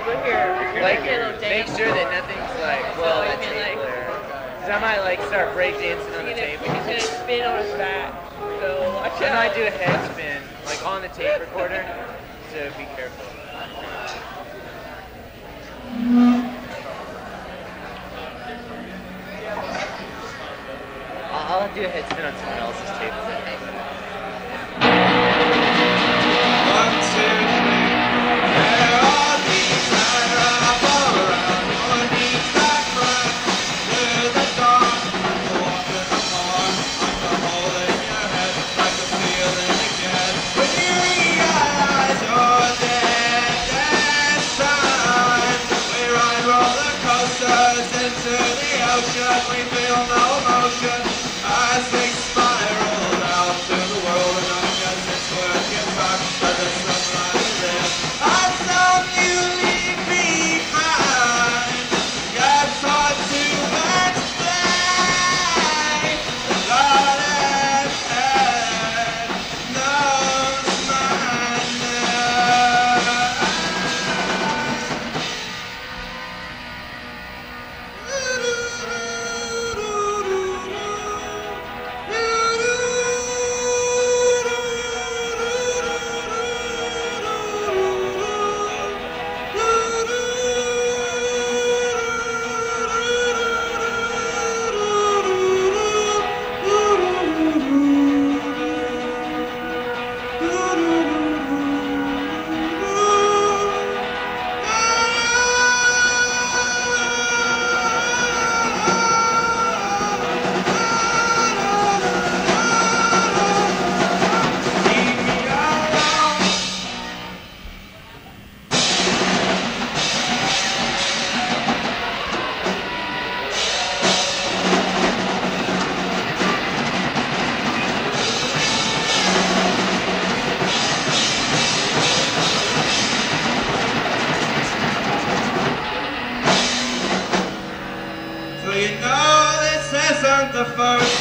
here. Like, make sure that nothing's like, well, so that's like, Because I might like start breakdancing on the table. He's gonna spin on his back. So watch out. And I do a head spin, like on the tape recorder. so be careful. I'll do a head spin on someone else's tape. never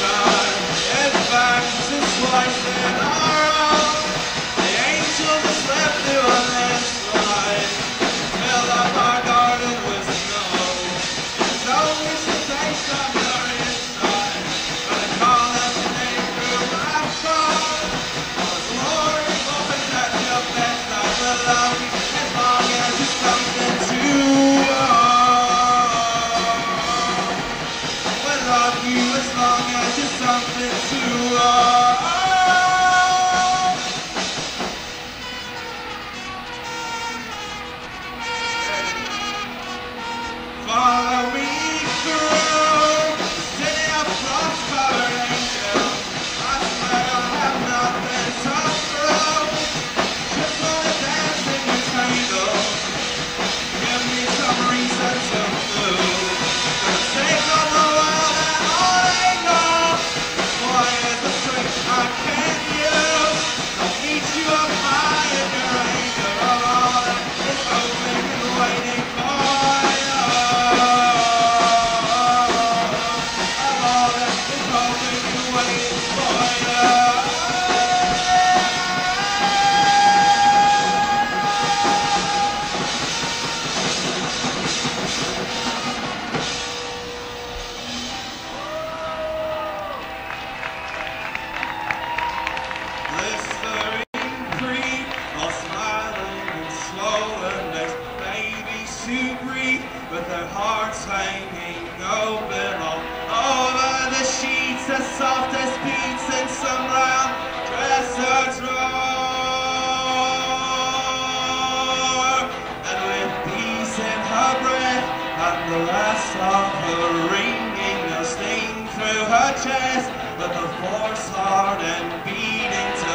and the last of her ringing a sting through her chest, but the force hard and beating to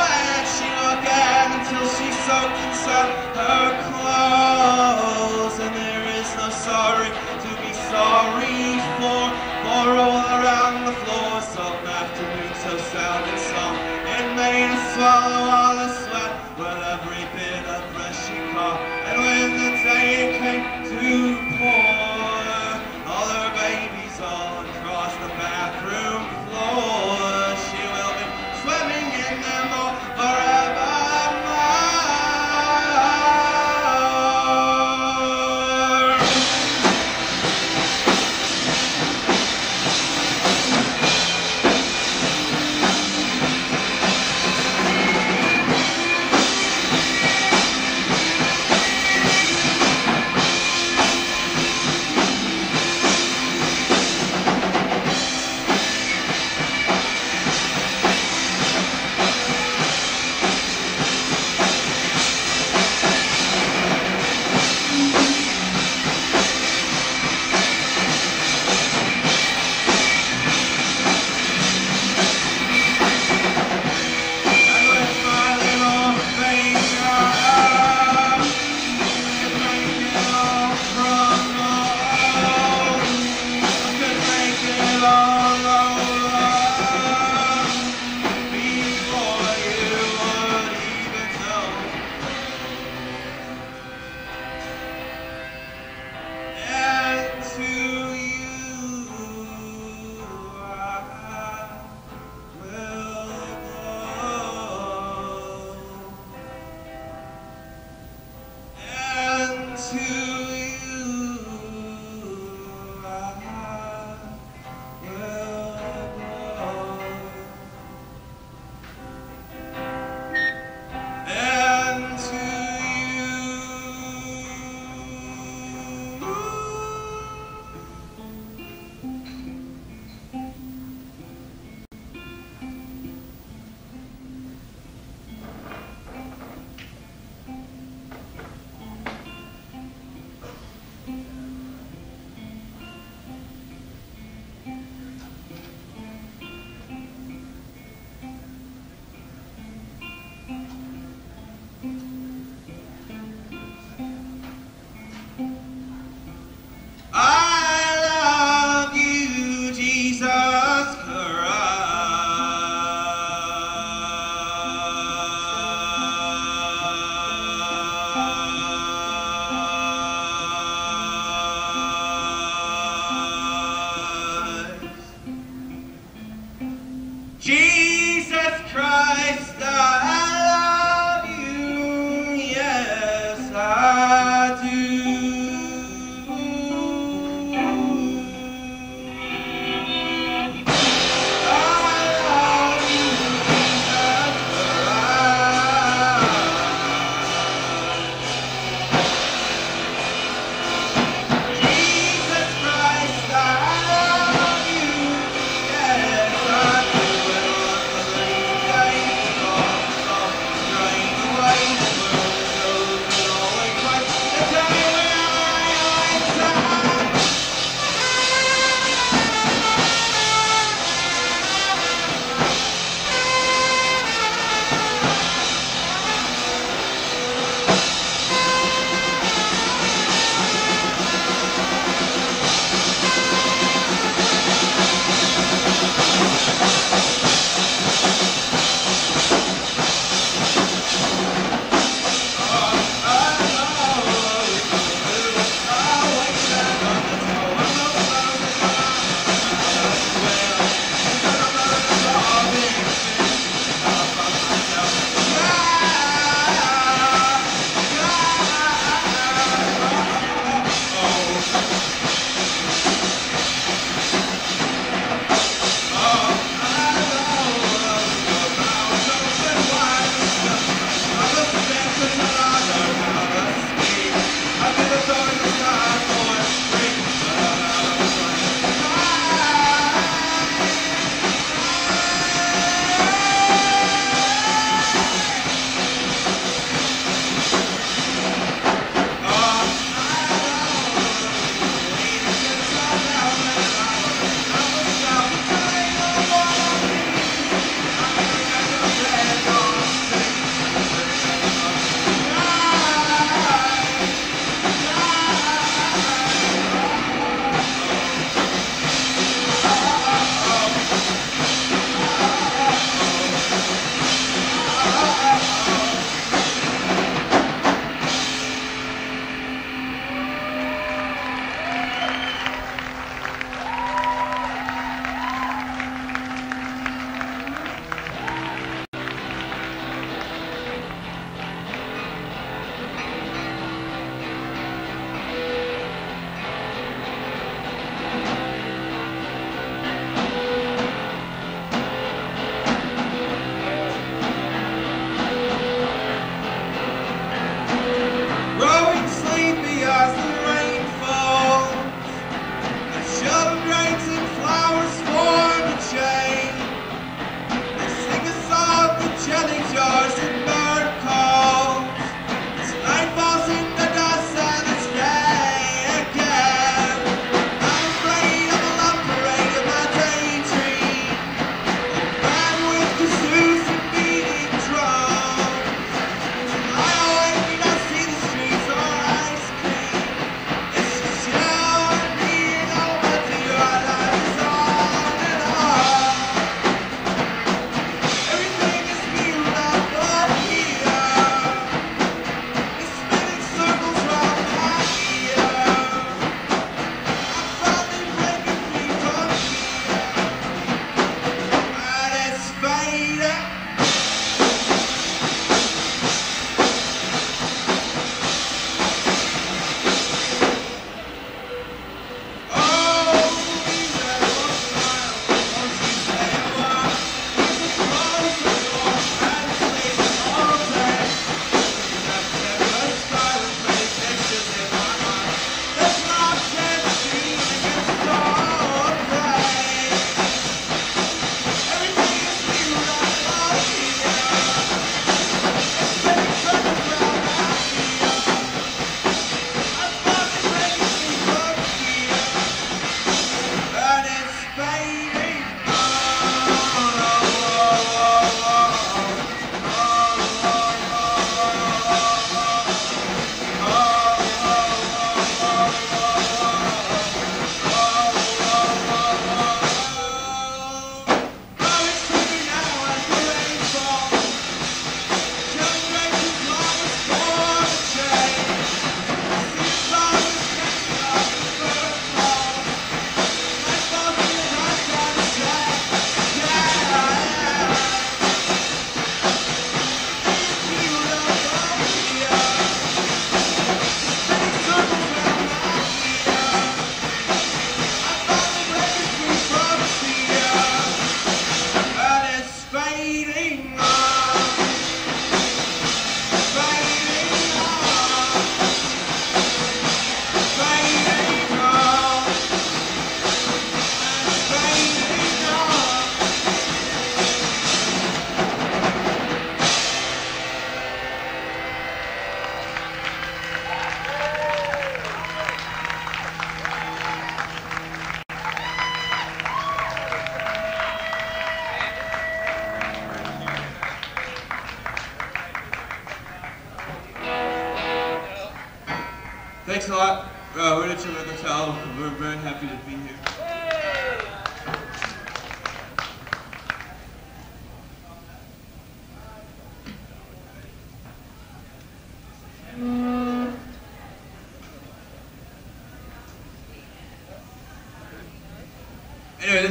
wet she looked at until she soaked inside her clothes, and there is no sorry to be sorry for, for all around the floor, some afternoon so sound and song, it made us swallow all the sweat, but every bit of breath she caught, and when way I came.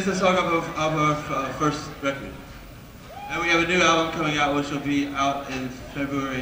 Is song of, of, of our uh, first record. And we have a new album coming out which will be out in February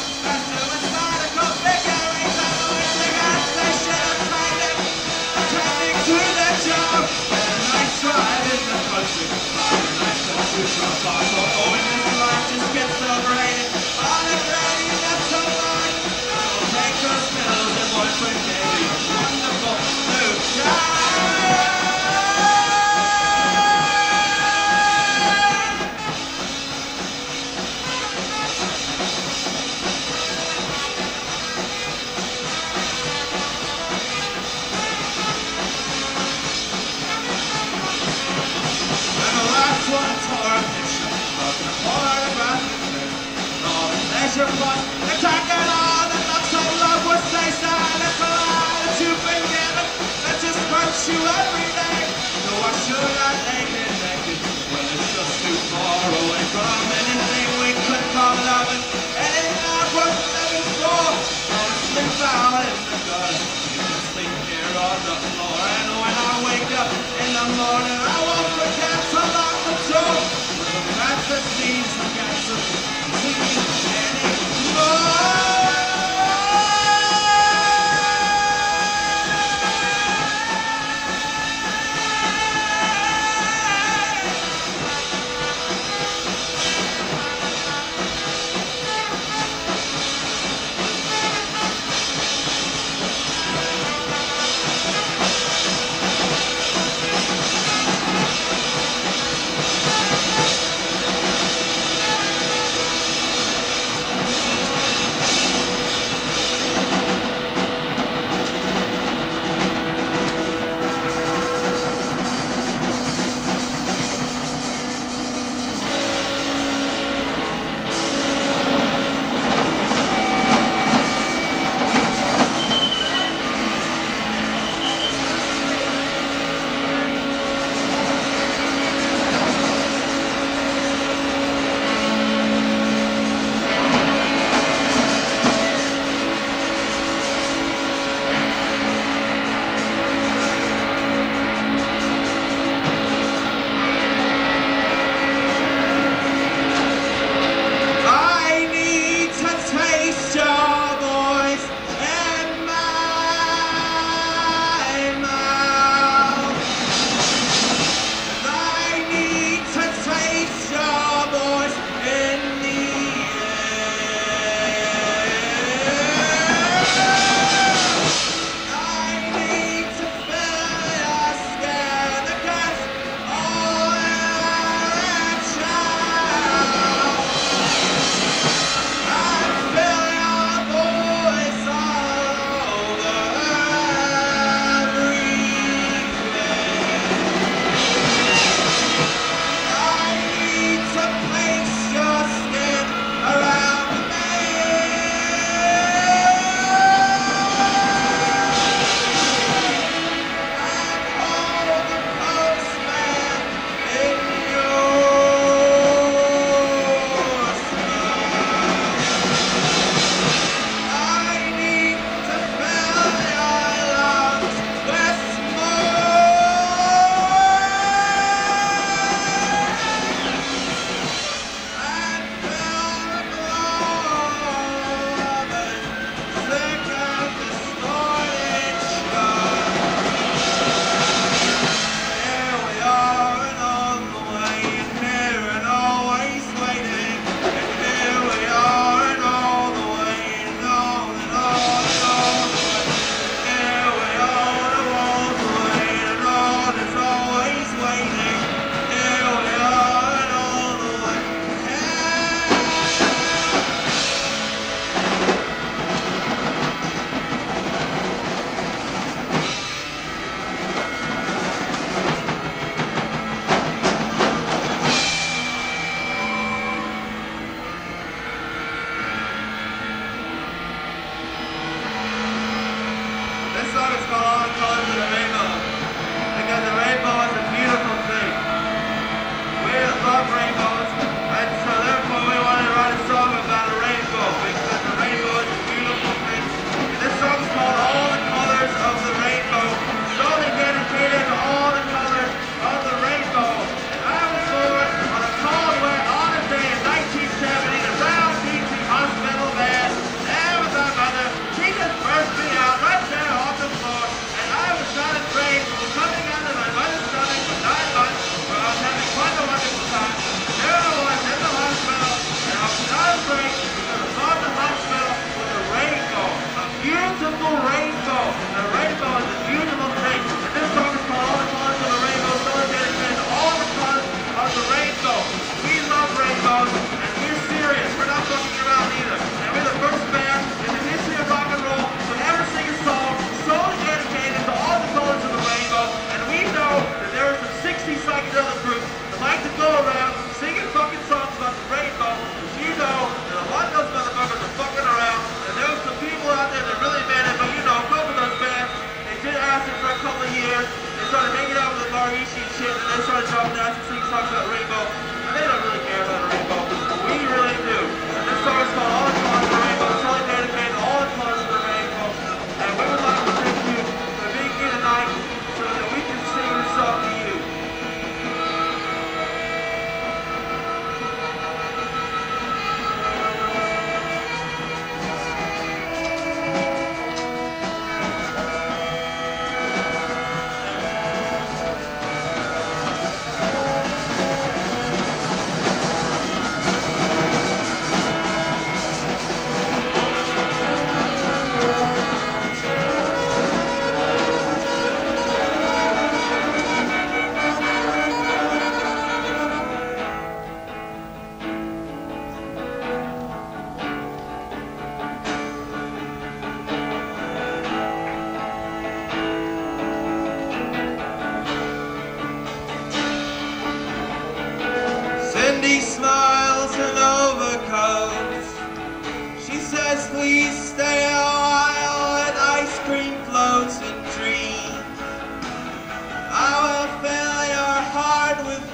country pleasure was attacking all the knocks of love was say silent for all that you've been given. That just hurts you every day. So why should I take it naked when it's just too far away from anything we could call loving? Anything I was living for. Slip out in the gutter. You can sleep here on the floor. And when I wake up in the morning, I won't forget to lock the door. The that needs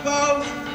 Well,